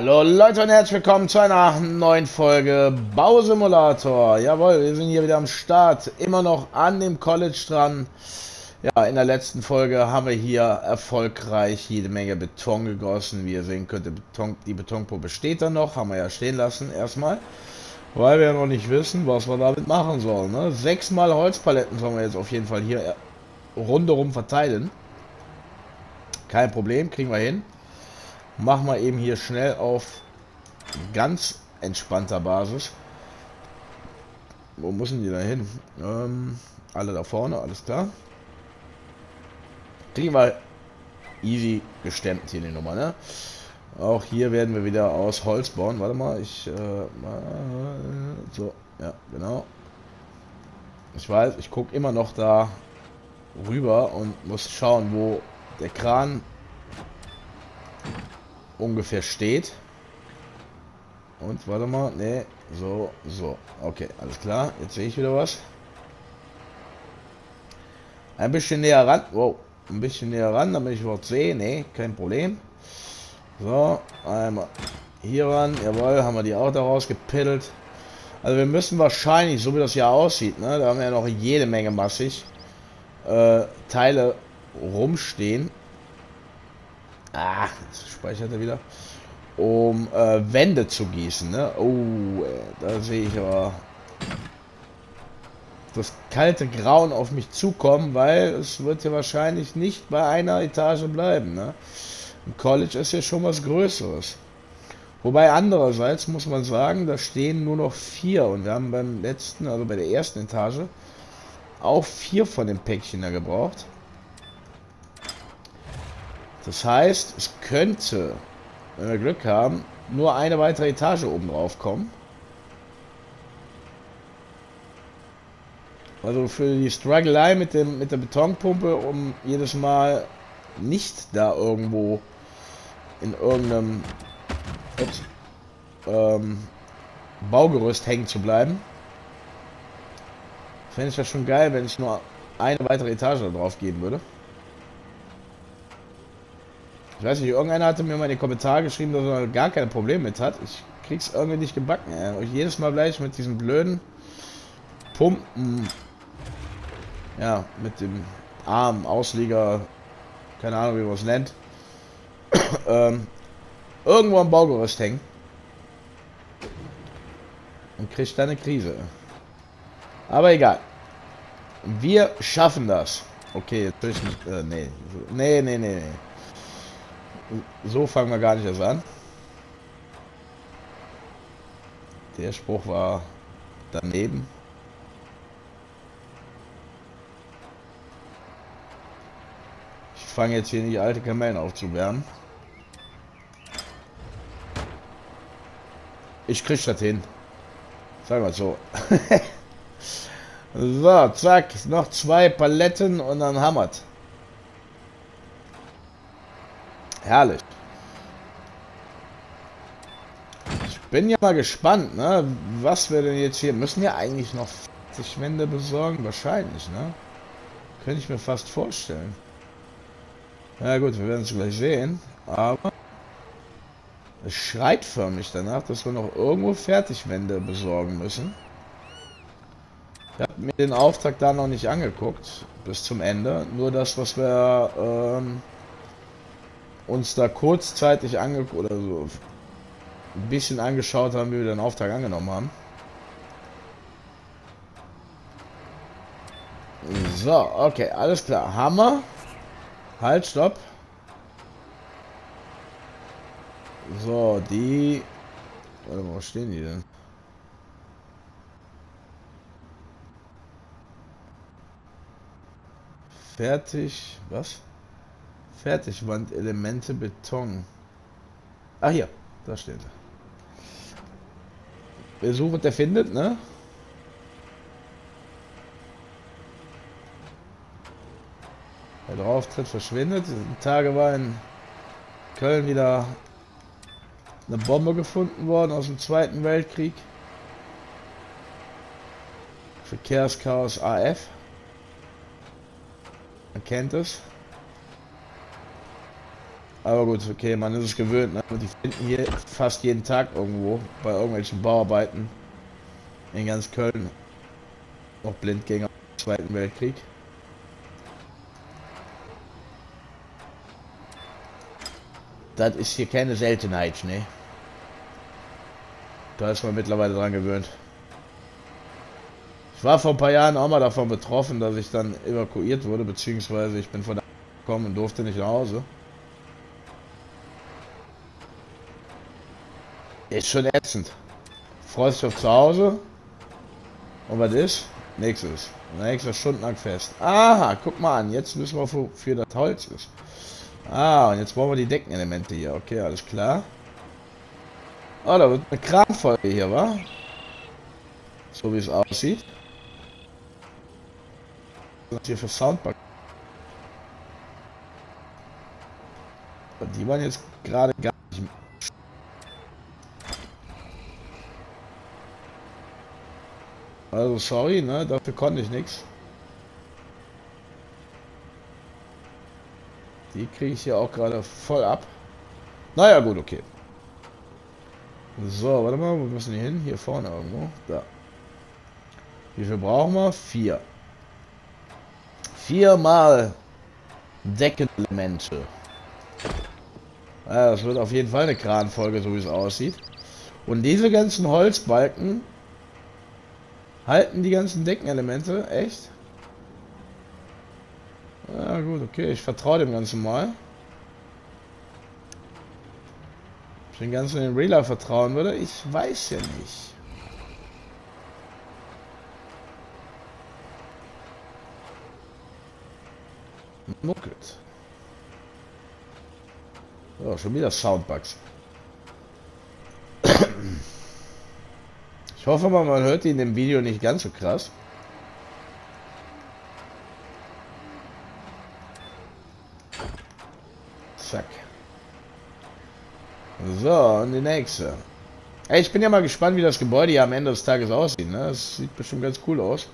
Hallo Leute und herzlich willkommen zu einer neuen Folge Bausimulator. Jawohl, wir sind hier wieder am Start, immer noch an dem College dran. Ja, in der letzten Folge haben wir hier erfolgreich jede Menge Beton gegossen. Wie ihr sehen könnt, die, Beton, die Betonpuppe steht da noch, haben wir ja stehen lassen erstmal. Weil wir ja noch nicht wissen, was wir damit machen sollen. Ne? Sechsmal Holzpaletten sollen wir jetzt auf jeden Fall hier rundherum verteilen. Kein Problem, kriegen wir hin. Machen wir eben hier schnell auf ganz entspannter Basis. Wo müssen die da hin? Ähm, alle da vorne, alles klar. Kriegen wir easy gestemmt hier die Nummer, ne? Auch hier werden wir wieder aus Holz bauen. Warte mal, ich äh, so, ja, genau. Ich weiß, ich gucke immer noch da rüber und muss schauen, wo der Kran ungefähr steht. Und warte mal, ne, so, so. Okay, alles klar. Jetzt sehe ich wieder was. Ein bisschen näher ran. Wow, ein bisschen näher ran, damit ich überhaupt sehe. Ne, kein Problem. So, einmal hier ran. Jawohl, haben wir die auch da rausgepiddelt. Also wir müssen wahrscheinlich, so wie das ja aussieht, ne, da haben wir ja noch jede Menge massig äh, Teile rumstehen. Ah, jetzt speichert er wieder. Um äh, Wände zu gießen, ne? Oh, da sehe ich aber das kalte Grauen auf mich zukommen, weil es wird ja wahrscheinlich nicht bei einer Etage bleiben, ne? Ein College ist ja schon was Größeres. Wobei andererseits muss man sagen, da stehen nur noch vier und wir haben beim letzten, also bei der ersten Etage, auch vier von den Päckchen da gebraucht. Das heißt, es könnte, wenn wir Glück haben, nur eine weitere Etage oben drauf kommen. Also für die Struggelei mit, mit der Betonpumpe, um jedes Mal nicht da irgendwo in irgendeinem ups, ähm, Baugerüst hängen zu bleiben. Fände ich das schon geil, wenn ich nur eine weitere Etage da drauf geben würde. Ich weiß nicht, irgendeiner hatte mir mal in den Kommentaren geschrieben, dass er gar kein Problem mit hat. Ich krieg's irgendwie nicht gebacken. Ey. jedes Mal gleich mit diesen blöden Pumpen. Ja, mit dem Arm, Auslieger, keine Ahnung, wie man es nennt. ähm, irgendwo am Baugerüst hängen. Und kriegt dann eine Krise. Aber egal. Wir schaffen das. Okay, jetzt will ich nicht. Äh, nee. Nee, nee, nee, nee. So fangen wir gar nicht erst an. Der Spruch war daneben. Ich fange jetzt hier nicht alte Kamellen aufzuwärmen. Ich krieg das hin. Sagen wir so. so, zack. Noch zwei Paletten und dann hammert. Herrlich. Ich bin ja mal gespannt, ne? Was wir denn jetzt hier... Müssen wir eigentlich noch 40 Wände besorgen? Wahrscheinlich, ne? Könnte ich mir fast vorstellen. Ja gut, wir werden es gleich sehen. Aber... Es schreit förmlich danach, dass wir noch irgendwo Fertigwände besorgen müssen. Ich habe mir den Auftrag da noch nicht angeguckt, bis zum Ende. Nur das, was wir ähm, uns da kurzzeitig angeguckt oder so ein bisschen angeschaut haben, wie wir den Auftrag angenommen haben. So, okay, alles klar. Hammer. Halt, stopp. So, die... Warte wo stehen die denn? Fertig. Was? Fertigwandelemente Beton. Ah, hier. Da steht er. Wer sucht, der findet, ne? Wer drauf tritt, verschwindet. Die Tage war in Köln wieder eine Bombe gefunden worden aus dem Zweiten Weltkrieg. Verkehrschaos AF. Man kennt es. Aber gut, okay, man ist es gewöhnt. Ne? Die finden hier fast jeden Tag irgendwo bei irgendwelchen Bauarbeiten in ganz Köln. Auch Blindgänger im Zweiten Weltkrieg. Das ist hier keine Seltenheit, ne? Da ist man mittlerweile dran gewöhnt. Ich war vor ein paar Jahren auch mal davon betroffen, dass ich dann evakuiert wurde, beziehungsweise ich bin von da gekommen und durfte nicht nach Hause. Ist schon ätzend. Freust dich auf zu Hause. Und was ist? Nächstes. Nächster Stundenlang fest. Aha, guck mal an. Jetzt müssen wir für, für das Holz ist. Ah, und jetzt brauchen wir die Deckenelemente hier. Okay, alles klar. Oh, da wird eine Kranfolge hier, wa? So wie es aussieht. Was hier für Soundpack? Die waren jetzt gerade gar nicht Also sorry, ne? Dafür konnte ich nichts. Die kriege ich hier auch gerade voll ab. Naja, gut, okay. So, warte mal, wo müssen die hin? Hier vorne irgendwo. Da. Wie viel brauchen wir? Vier. Viermal Deckenelemente. Ja, das wird auf jeden Fall eine Kranfolge, so wie es aussieht. Und diese ganzen Holzbalken halten die ganzen Deckenelemente, echt? Ja gut, okay, ich vertraue dem Ganzen mal. Ob ich den Ganzen den Reeler vertrauen würde, ich weiß ja nicht. Muckelt. So, schon wieder Soundbugs. Ich hoffe mal, man hört die in dem Video nicht ganz so krass. Zack. So, und die nächste. Ey, ich bin ja mal gespannt, wie das Gebäude hier am Ende des Tages aussieht. Ne? Das sieht bestimmt ganz cool aus.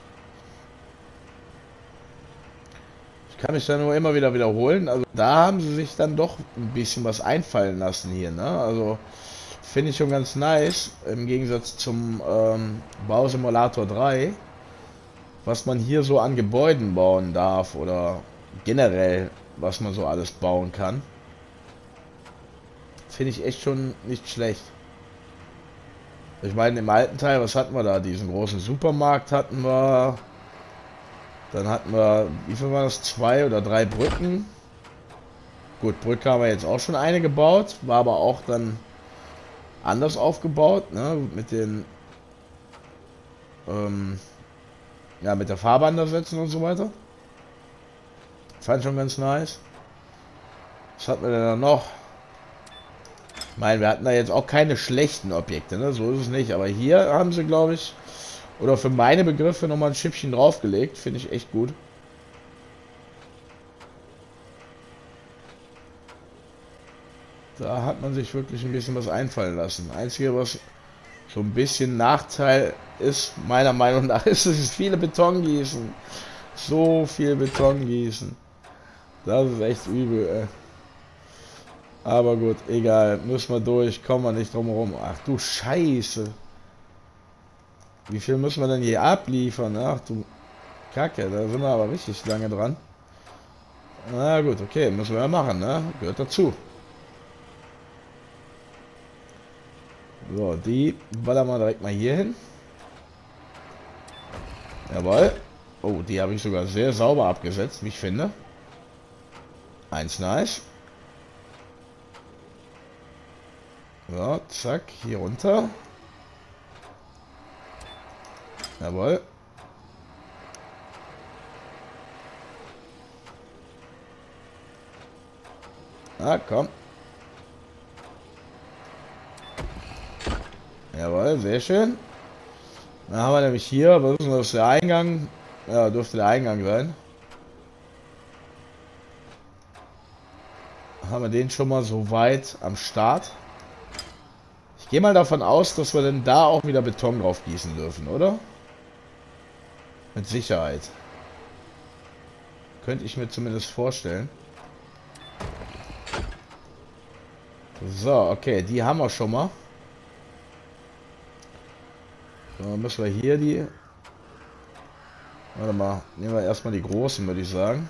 Ich kann mich da nur immer wieder wiederholen. Also da haben sie sich dann doch ein bisschen was einfallen lassen hier. Ne? Also finde ich schon ganz nice. Im Gegensatz zum ähm, Bausimulator 3. Was man hier so an Gebäuden bauen darf. Oder generell, was man so alles bauen kann. Finde ich echt schon nicht schlecht. Ich meine, im alten Teil, was hatten wir da? Diesen großen Supermarkt hatten wir. Dann hatten wir, wie viel war das? Zwei oder drei Brücken. Gut, Brücke haben wir jetzt auch schon eine gebaut. War aber auch dann anders aufgebaut, ne? Mit den, ähm, ja, mit der Fahrbahn da setzen und so weiter. Fand schon ganz nice. Was hatten wir denn da noch? Ich meine, wir hatten da jetzt auch keine schlechten Objekte, ne? So ist es nicht. Aber hier haben sie, glaube ich, oder für meine Begriffe nochmal ein Schippchen draufgelegt. Finde ich echt gut. Da hat man sich wirklich ein bisschen was einfallen lassen. Einzige, was so ein bisschen Nachteil ist, meiner Meinung nach, ist, es viele Beton gießen. So viel Beton gießen. Das ist echt übel, ey. Aber gut, egal. Müssen wir durch. Kommen wir nicht drum herum. Ach du Scheiße. Wie viel müssen wir denn hier abliefern? Ach du Kacke, da sind wir aber richtig lange dran. Na gut, okay, müssen wir ja machen, ne? Gehört dazu. So, die ballern wir direkt mal hier hin. Jawohl. Oh, die habe ich sogar sehr sauber abgesetzt, wie ich finde. Eins nice. So, zack, hier runter. Jawohl. Ah, komm. Jawohl, sehr schön. Dann haben wir nämlich hier, was ist das, der Eingang? Ja, dürfte der Eingang sein. Haben wir den schon mal so weit am Start. Ich gehe mal davon aus, dass wir denn da auch wieder Beton drauf gießen dürfen, oder? Mit Sicherheit. Könnte ich mir zumindest vorstellen. So, okay, die haben wir schon mal. So, müssen wir hier die... Warte mal, nehmen wir erstmal die großen, würde ich sagen.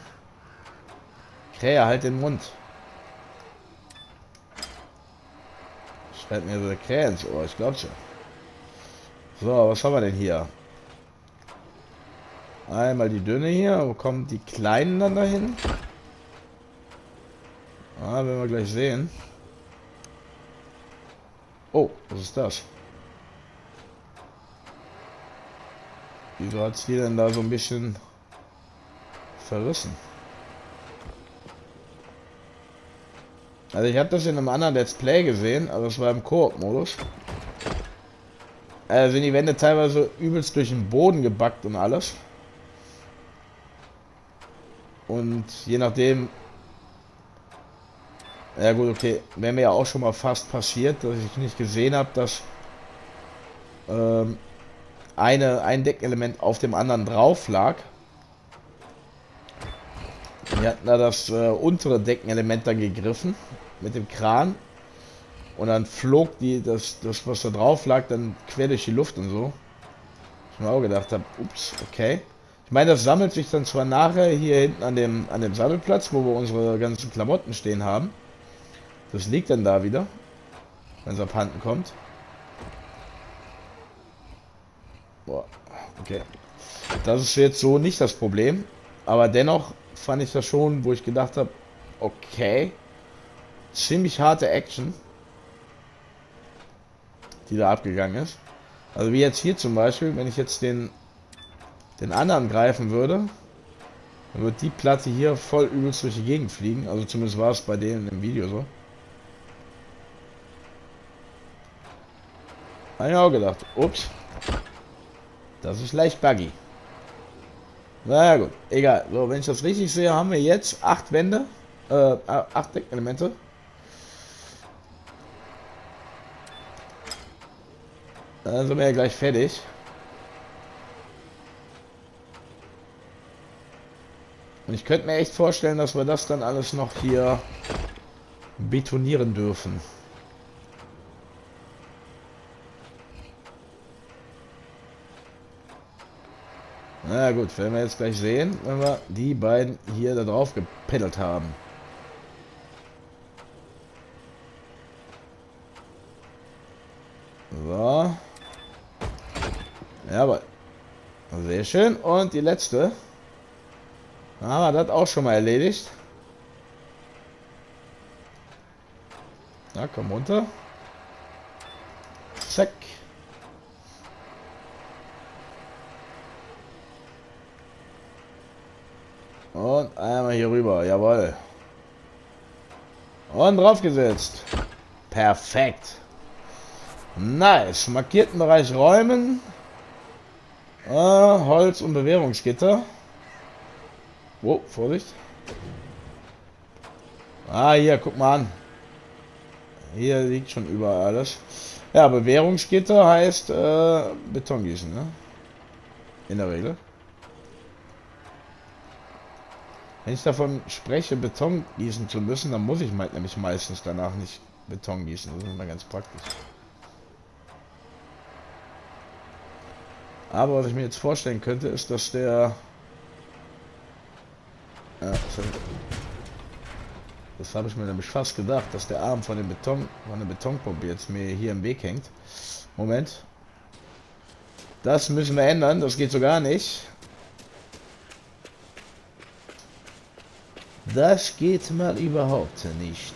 Krähe, halt den Mund. Schreit mir so eine Krähe ins Ohr, ich glaube schon. So, was haben wir denn hier? Einmal die dünne hier. Wo kommen die kleinen dann dahin? Ah, werden wir gleich sehen. Oh, was ist das? Wieso hat die denn da so ein bisschen verrissen? Also ich habe das in einem anderen Let's Play gesehen, aber es war im Koop-Modus. Also sind die Wände teilweise übelst durch den Boden gebackt und alles. Und je nachdem... Ja gut, okay. Wäre mir ja auch schon mal fast passiert, dass ich nicht gesehen habe, dass ähm, eine, ein Deckelement auf dem anderen drauf lag. Wir hatten da das äh, untere Deckenelement dann gegriffen mit dem Kran und dann flog die, das, das was da drauf lag, dann quer durch die Luft und so. Ich mir auch gedacht habe, ups, okay. Ich meine, das sammelt sich dann zwar nachher hier hinten an dem, an dem Sammelplatz, wo wir unsere ganzen Klamotten stehen haben. Das liegt dann da wieder, wenn es abhanden kommt. Boah, okay. Das ist jetzt so nicht das Problem. Aber dennoch fand ich das schon, wo ich gedacht habe, okay, ziemlich harte Action, die da abgegangen ist. Also wie jetzt hier zum Beispiel, wenn ich jetzt den den anderen greifen würde, dann wird die Platte hier voll übelst durch die Gegend fliegen. Also zumindest war es bei denen im Video so. Habe ich auch gedacht, ups, das ist leicht buggy. Naja gut, egal. So, wenn ich das richtig sehe, haben wir jetzt acht Wände, äh, acht Deckelemente. Dann sind wir ja gleich fertig. Und ich könnte mir echt vorstellen, dass wir das dann alles noch hier betonieren dürfen. Na gut, werden wir jetzt gleich sehen, wenn wir die beiden hier da drauf gepeddelt haben. So. Jawohl. Sehr schön. Und die letzte. Wir das auch schon mal erledigt. Na, komm runter. Zack. Und einmal hier rüber, jawohl. Und draufgesetzt. Perfekt. Nice. Markierten Bereich räumen. Äh, Holz und Bewährungsgitter. Oh, Vorsicht. Ah, hier, guck mal an. Hier liegt schon überall alles. Ja, Bewährungsgitter heißt äh, Beton gießen, ne? In der Regel. Wenn ich davon spreche, Beton gießen zu müssen, dann muss ich nämlich meistens danach nicht Beton gießen. Das ist immer ganz praktisch. Aber was ich mir jetzt vorstellen könnte, ist, dass der ja, das habe ich mir nämlich fast gedacht, dass der Arm von dem Beton, von der Betonpumpe jetzt mir hier im Weg hängt. Moment. Das müssen wir ändern, das geht so gar nicht. Das geht mal überhaupt nicht.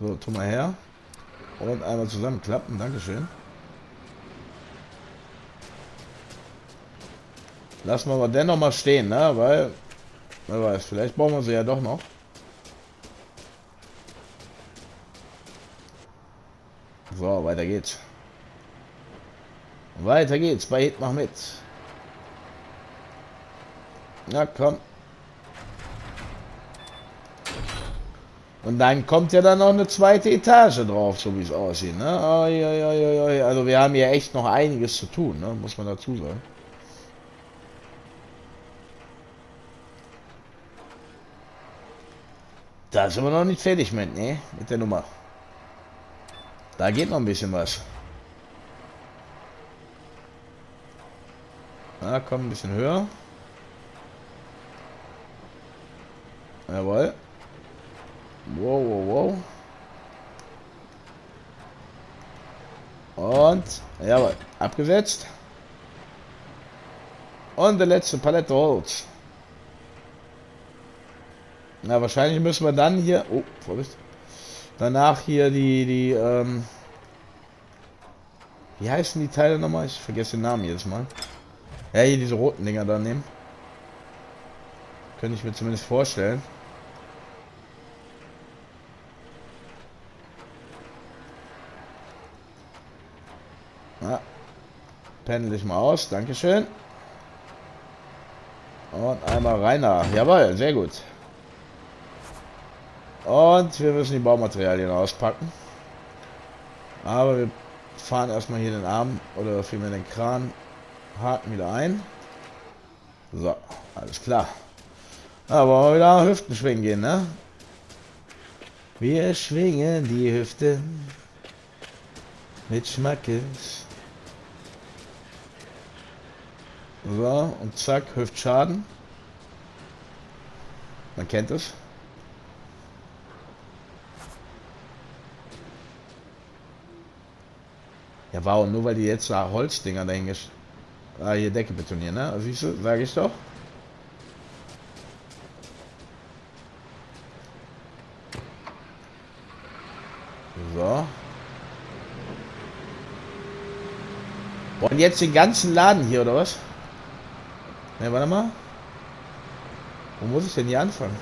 So, tu mal her. Und einmal zusammenklappen, Dankeschön. Lassen wir aber dennoch mal stehen, ne? Weil Wer weiß, vielleicht brauchen wir sie ja doch noch. So, weiter geht's. Weiter geht's bei Hit mach mit. Na komm. Und dann kommt ja dann noch eine zweite Etage drauf, so wie es aussieht. Ne? Also wir haben hier echt noch einiges zu tun, ne? muss man dazu sagen. Da sind wir noch nicht fertig mit, ne? Mit der Nummer. Da geht noch ein bisschen was. Na, komm, ein bisschen höher. Jawohl. Wow, wow, wow. Und, jawohl, abgesetzt. Und der letzte Palette Holz. Na, wahrscheinlich müssen wir dann hier... Oh, Vorsicht. Danach hier die, die, ähm... Wie heißen die Teile nochmal? Ich vergesse den Namen jedes Mal. Ja, hier diese roten Dinger da nehmen. Könnte ich mir zumindest vorstellen. Ja. Pendel ich mal aus. Dankeschön. Und einmal nach. Jawohl, sehr gut. Und wir müssen die Baumaterialien auspacken. Aber wir fahren erstmal hier den Arm oder vielmehr den Kran, haken wieder ein. So, alles klar. Aber wieder Hüften schwingen gehen, ne? Wir schwingen die Hüften mit Schmackes. So, und zack, Hüftschaden. Man kennt es. Ja, wow, nur weil die jetzt da Holzdinger dahin Ah, hier Decke betonieren, ne? Siehst du, sag ich doch. So. Und jetzt den ganzen Laden hier, oder was? Ne, warte mal. Wo muss ich denn hier anfangen?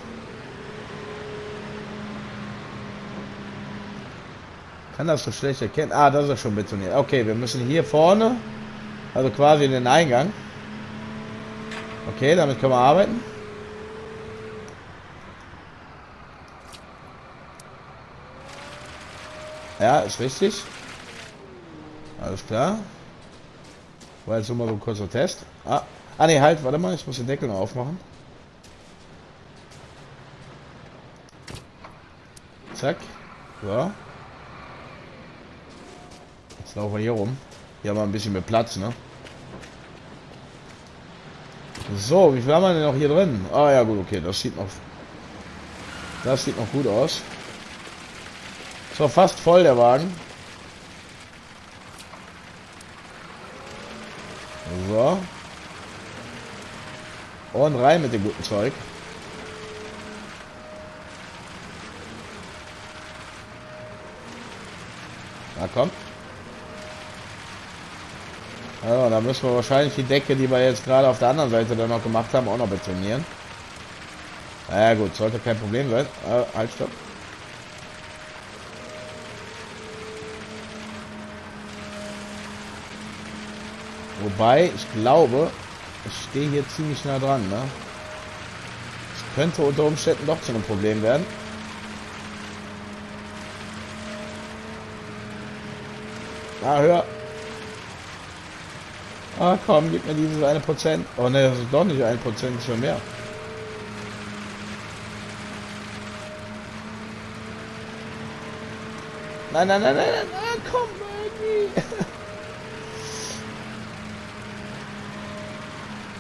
Kann das so schlecht erkennen? Ah, das ist schon betoniert. Okay, wir müssen hier vorne, also quasi in den Eingang. Okay, damit können wir arbeiten. Ja, ist richtig. Alles klar. War jetzt nur mal so ein kurzer Test. Ah, ah ne, halt, warte mal, ich muss den Deckel noch aufmachen. Zack. So. Jetzt laufen wir hier rum. Hier haben wir ein bisschen mehr Platz, ne? So, wie viel haben wir denn noch hier drin? Ah ja gut, okay, das sieht noch. Das sieht noch gut aus. So, fast voll der Wagen. So. Und rein mit dem guten Zeug. Na komm. Ja, da müssen wir wahrscheinlich die Decke, die wir jetzt gerade auf der anderen Seite dann noch gemacht haben, auch noch betonieren. Ja gut, sollte kein Problem sein. Äh, halt, stopp. Wobei, ich glaube, ich stehe hier ziemlich nah dran, ne? Das könnte unter Umständen doch zu einem Problem werden. Ah, hör. Ah, komm, gib mir dieses eine Prozent. Oh ne, das ist doch nicht ein Prozent, schon mehr. Nein, nein, nein, nein, nein, komm, irgendwie.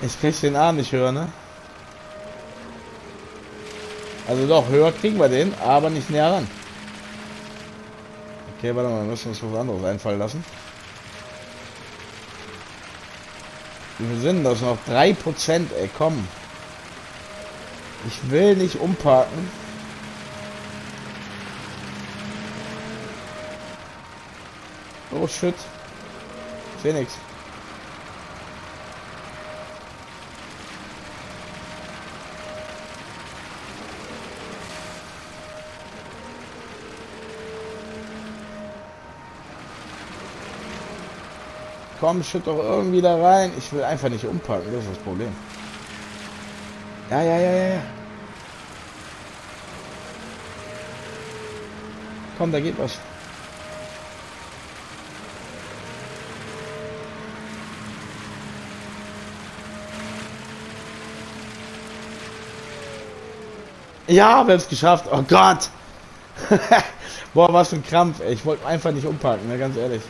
Ich krieg den Arm nicht höher, ne? Also doch, höher kriegen wir den, aber nicht näher ran. Okay, warte mal, wir müssen uns was anderes einfallen lassen. Wie viel sind das noch? 3%, ey, komm. Ich will nicht umparken. Oh shit. Ich sehe nichts. Komm, schütt doch irgendwie da rein. Ich will einfach nicht umpacken, das ist das Problem. Ja, ja, ja, ja. Komm, da geht was. Ja, wir haben es geschafft. Oh Gott. Boah, was für ein Krampf, ey. Ich wollte einfach nicht umparken, ne, ganz ehrlich.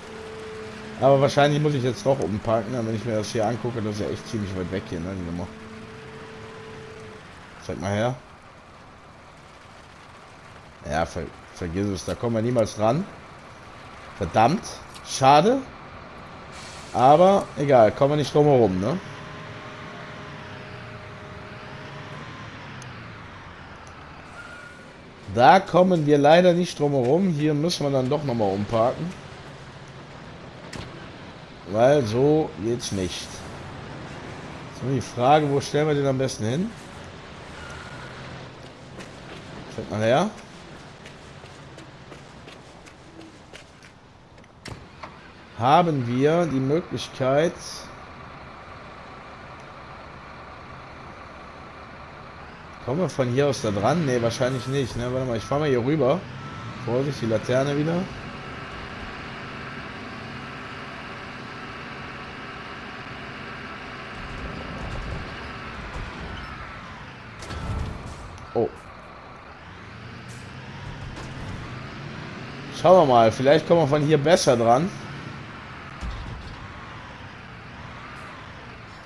Aber wahrscheinlich muss ich jetzt doch umparken, wenn ich mir das hier angucke, das ist ja echt ziemlich weit weg hier, ne, die Nummer. Zeig mal her. Ja, ver vergiss es, da kommen wir niemals ran. Verdammt, schade. Aber egal, kommen wir nicht drum herum, ne? Da kommen wir leider nicht drum herum. Hier müssen wir dann doch nochmal umparken. Weil so geht's nicht. So, die Frage, wo stellen wir den am besten hin? Schaut mal her. Haben wir die Möglichkeit, Kommen wir von hier aus da dran? Ne, wahrscheinlich nicht. Ne? Warte mal, ich fahre mal hier rüber. Vorsicht, die Laterne wieder. Schauen wir mal, vielleicht kommen wir von hier besser dran.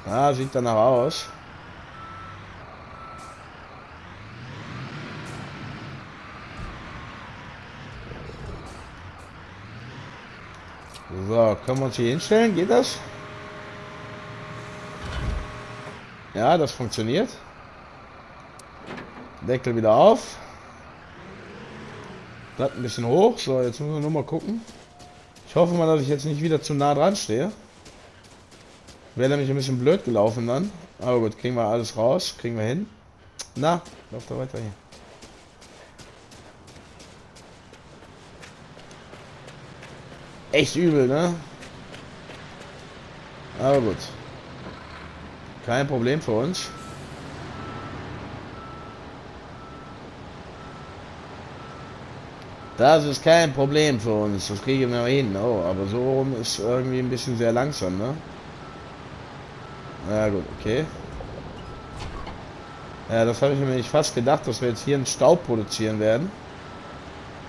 Ah, sieht danach aus. So, können wir uns hier hinstellen? Geht das? Ja, das funktioniert. Deckel wieder auf. Blatt ein bisschen hoch. So, jetzt müssen wir nur mal gucken. Ich hoffe mal, dass ich jetzt nicht wieder zu nah dran stehe. Wäre nämlich ein bisschen blöd gelaufen dann. Aber gut, kriegen wir alles raus. Kriegen wir hin. Na, lauf da weiter hier. echt übel, ne? Aber gut. Kein Problem für uns. Das ist kein Problem für uns. Das kriegen wir hin. Oh, aber so rum ist irgendwie ein bisschen sehr langsam, ne? Na gut, okay. Ja, das habe ich mir nicht fast gedacht, dass wir jetzt hier einen Staub produzieren werden.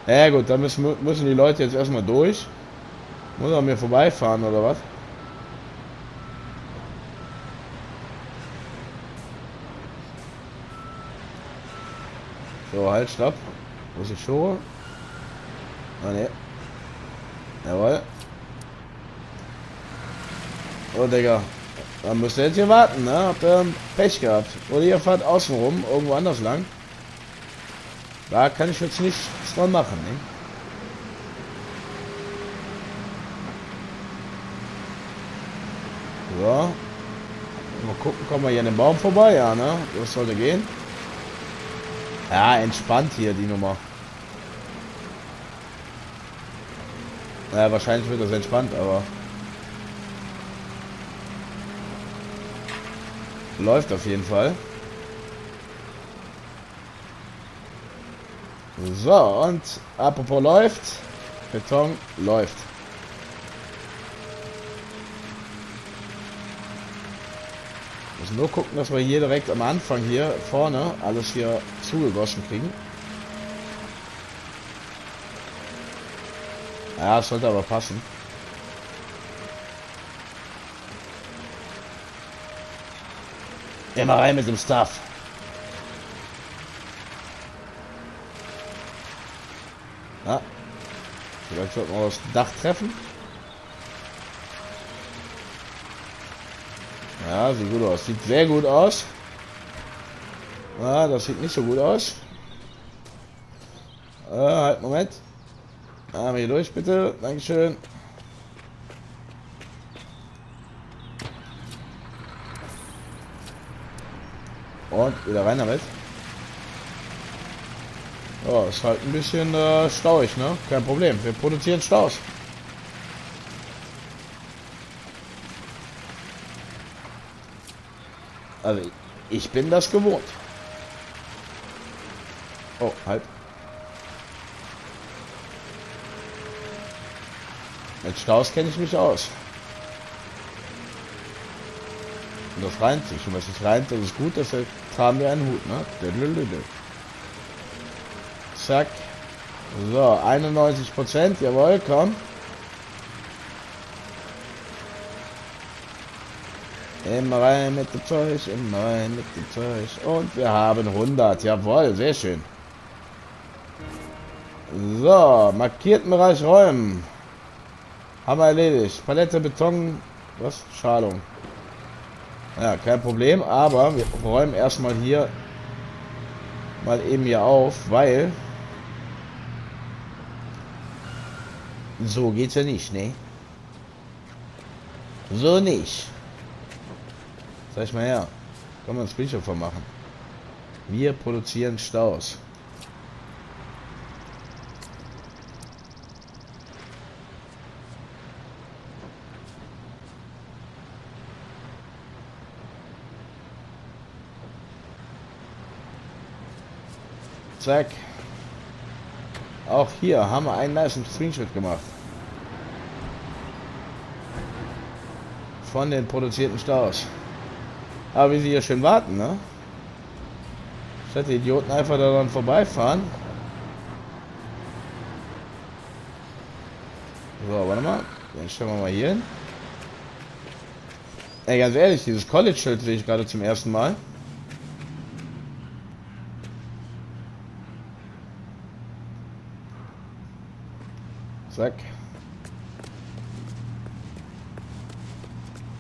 Ja gut, da müssen, müssen die Leute jetzt erstmal durch. Muss er mir vorbeifahren oder was? So, halt, stopp. Ist die Schuhe? Ah, ne. Jawohl. Oh, Digga. Dann müsst ihr jetzt hier warten, ne? Habt ihr Pech gehabt. Oder ihr fahrt außen rum, irgendwo anders lang. Da kann ich jetzt nichts dran machen, ne? So. Mal gucken, kommen wir hier an den Baum vorbei? Ja, ne? Das sollte gehen. Ja, entspannt hier die Nummer. Naja, wahrscheinlich wird das entspannt, aber... Läuft auf jeden Fall. So, und apropos läuft. Beton läuft. Müssen nur gucken, dass wir hier direkt am Anfang hier vorne alles hier zugegossen kriegen. Ja, sollte aber passen. Immer rein mit dem Stuff. Ja. Vielleicht sollten wir das Dach treffen. Ja, sieht gut aus. Sieht sehr gut aus. Ah, das sieht nicht so gut aus. Ah, halt, Moment. Ah, hier durch, bitte. Dankeschön. Und wieder rein damit. Ja, ist halt ein bisschen äh, stauig, ne? Kein Problem. Wir produzieren Staus. Also ich bin das gewohnt. Oh, halt. Mit Staus kenne ich mich aus. Und das reimt sich. Und was sich reimt, das ist gut, deshalb tragen wir einen Hut, ne? Zack. So, 91 Prozent, jawohl, komm. Immer rein mit dem Zeug, immer rein mit dem Zeug. Und wir haben 100, jawohl, sehr schön. So, markierten Bereich räumen. Haben wir erledigt. Palette, Beton, was? Schalung. Ja, kein Problem, aber wir räumen erstmal hier mal eben hier auf, weil so geht's ja nicht, ne? So nicht. Sag mal her. Kann man ein Screenshot von machen. Wir produzieren Staus. Zack. Auch hier haben wir einen nice Screenshot gemacht. Von den produzierten Staus. Aber wie sie hier schön warten, ne? Statt die Idioten einfach daran vorbeifahren. So, warte mal. Den stellen wir mal hier hin. Ey, ganz ehrlich, dieses College-Schild sehe ich gerade zum ersten Mal. Zack.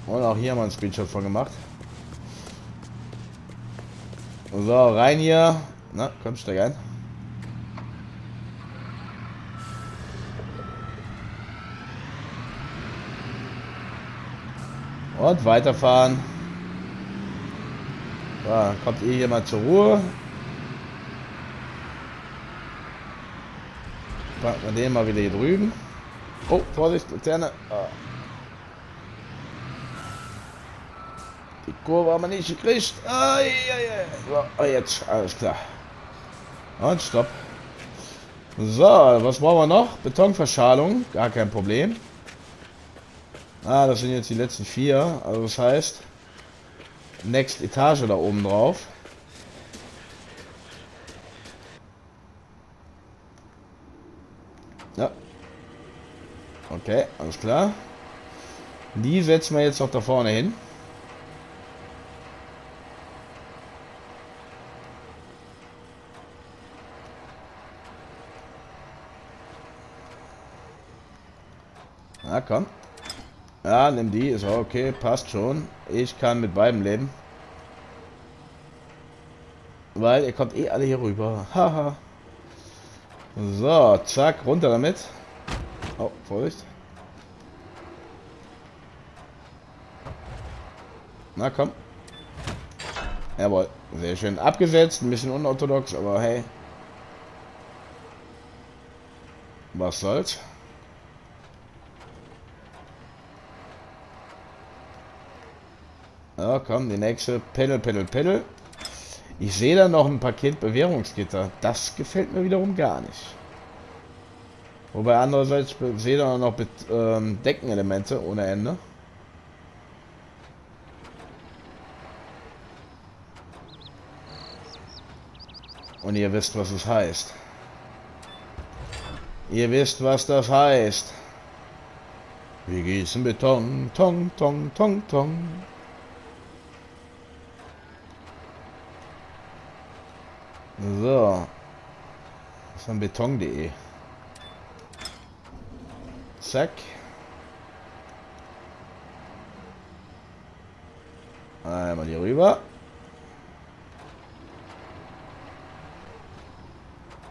Und auch hier wir einen Screenshot von gemacht. So, rein hier. Na, komm, steig ein. Und weiterfahren. So, kommt ihr hier mal zur Ruhe. Packen wir den mal wieder hier drüben. Oh, Vorsicht, Laterne. Ah. Die Kurve haben wir nicht gekriegt. Ah, so, jetzt, alles klar. Und stopp. So, was brauchen wir noch? Betonverschalung, gar kein Problem. Ah, das sind jetzt die letzten vier. Also das heißt, next Etage da oben drauf. Ja. Okay, alles klar. Die setzen wir jetzt noch da vorne hin. Na komm. Ja, nimm die, ist auch okay, passt schon. Ich kann mit beiden leben. Weil ihr kommt eh alle hier rüber. Haha. So, zack, runter damit. Oh, Vorsicht. Na komm. Jawohl, sehr schön. Abgesetzt, ein bisschen unorthodox, aber hey. Was soll's? Ja, komm, die nächste. Pedal, Pedal, Pedal. Ich sehe da noch ein Paket Bewährungsgitter. Das gefällt mir wiederum gar nicht. Wobei andererseits sehe da noch ähm, Deckenelemente ohne Ende. Und ihr wisst, was es heißt. Ihr wisst, was das heißt. Wir gießen Beton, Tong, Tong, Tong, Tong. So. Von beton.de. Zack. Einmal hier rüber.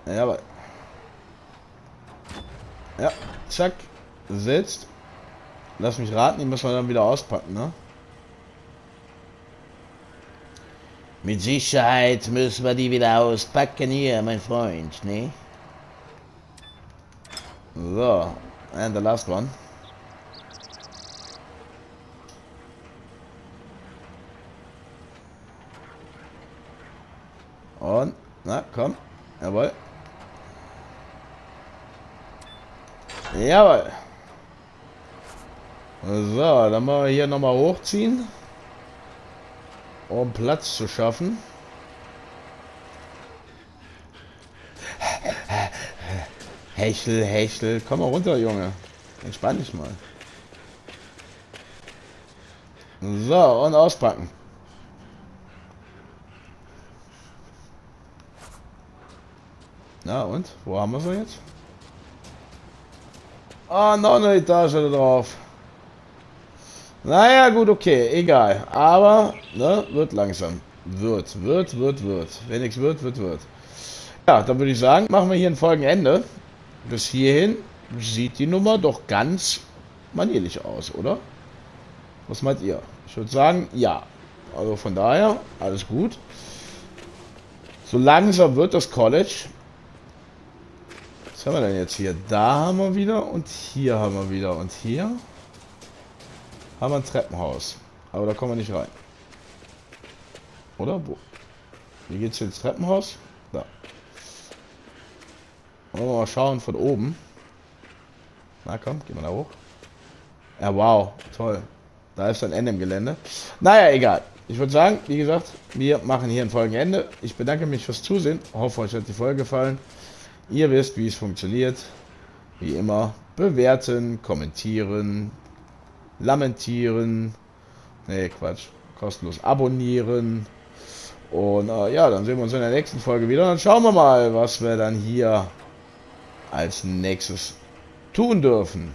Jawohl. Ja, zack. Sitzt. Lass mich raten, die müssen wir dann wieder auspacken, ne? Mit Sicherheit müssen wir die wieder auspacken hier, mein Freund, ne? So, and the last one. Und, na, komm. Jawohl. Jawohl. So, dann mal hier nochmal hochziehen um Platz zu schaffen. Hechel, Hechel. Komm mal runter, Junge. Entspann dich mal. So, und auspacken. Na und? Wo haben wir sie jetzt? Ah, noch eine Etage da drauf. Naja, gut, okay, egal. Aber, ne, wird langsam. Wird, wird, wird, wird. Wenn nichts wird, wird, wird. Ja, dann würde ich sagen, machen wir hier ein Folgenende. Bis hierhin sieht die Nummer doch ganz manierlich aus, oder? Was meint ihr? Ich würde sagen, ja. Also von daher, alles gut. So langsam wird das College was haben wir denn jetzt hier? Da haben wir wieder und hier haben wir wieder. Und hier haben wir ein Treppenhaus. Aber da kommen wir nicht rein. Oder? Wo? Wie geht's ins Treppenhaus? Da. Wollen wir mal schauen von oben. Na komm, gehen wir da hoch. Ja, wow. Toll. Da ist ein Ende im Gelände. Naja, egal. Ich würde sagen, wie gesagt, wir machen hier ein Folgenende. Ich bedanke mich fürs Zusehen. Hoffe, euch hat die Folge gefallen. Ihr wisst, wie es funktioniert. Wie immer, bewerten, kommentieren, lamentieren. Ne, Quatsch. Kostenlos abonnieren. Und äh, ja, dann sehen wir uns in der nächsten Folge wieder. Dann schauen wir mal, was wir dann hier als nächstes tun dürfen.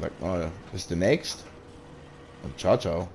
Sagt mal, bis demnächst. Und ciao, ciao.